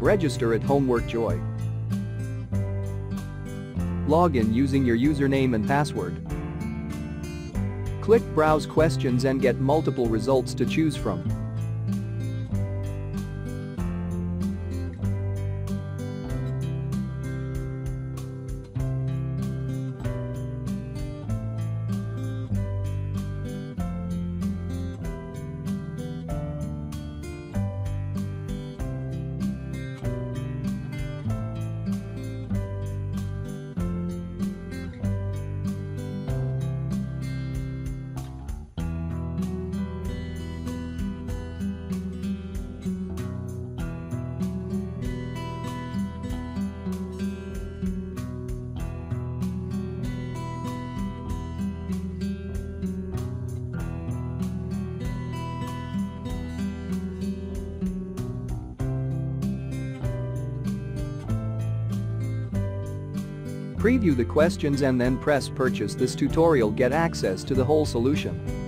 Register at Homework Joy. Log in using your username and password. Click Browse Questions and get multiple results to choose from. Preview the questions and then press purchase this tutorial get access to the whole solution.